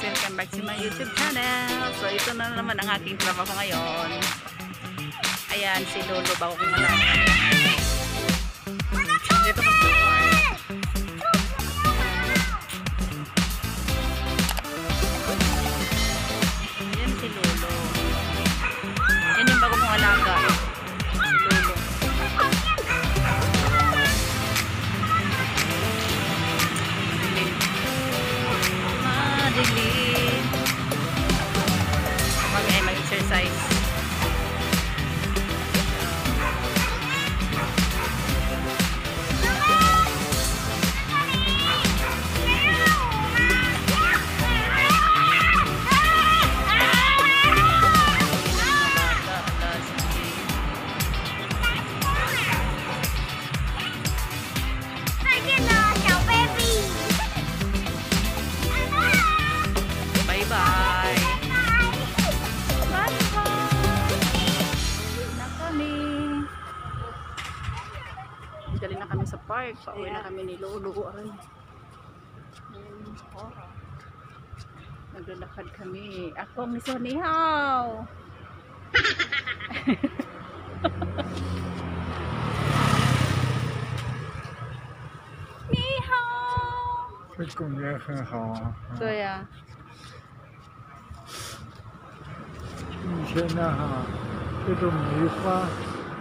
Welcome back to my YouTube channel. So, ito na naman ang aking trabaho ngayon. Ayan, si Lolo bago kong malaman. Dito ka precise. na kami sa park. Pauwi na kami ni Lolo. Aray. Ayun, oh. Naglalakad kami. Ako ang miso ni Hao. Ni Hao. 这公园很好啊。对呀、以前呢哈，这种梅花，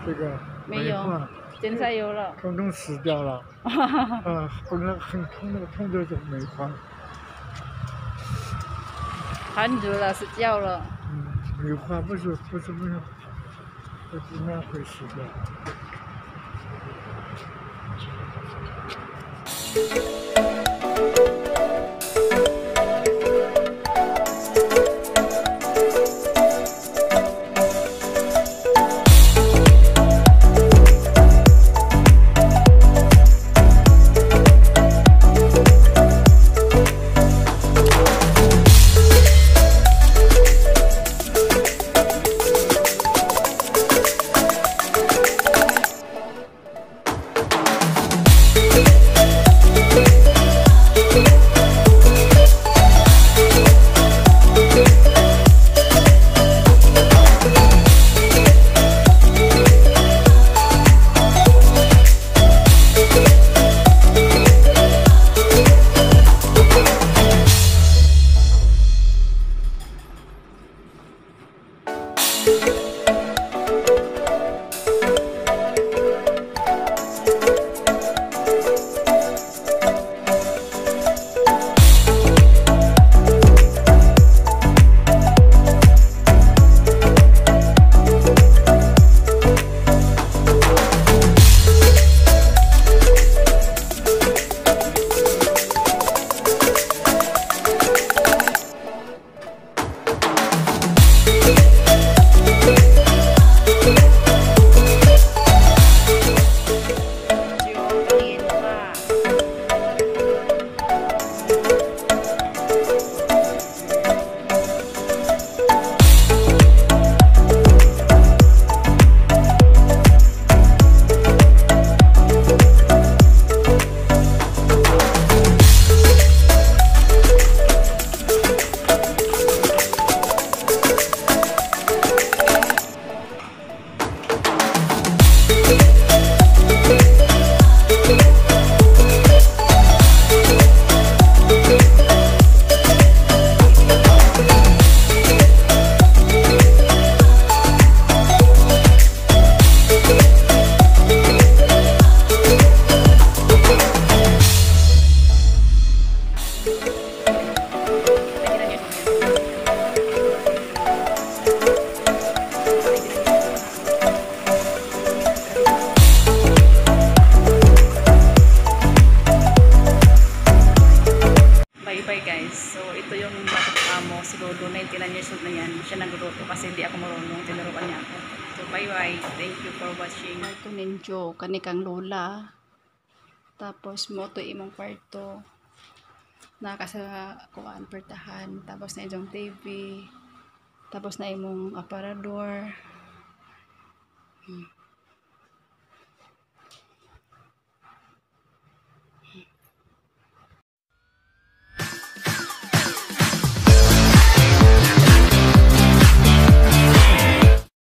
这个没有梅花 现在有了。刚刚 死掉了。嗯反正很痛的痛这种梅花喊住了老实了。了没有不是不是不是不是那会死掉 Lolo, 99 years old na yan. Siya nagluto kasi hindi ako marunong. Tinuruan niya ako. So, bye-bye. Thank you for watching. Ito ninjo, kanikang lola. Tapos, mo to imong kwarto. Nakasa kuan pertahan. Tapos na itong TV. Tapos na imong aparador. Hmm.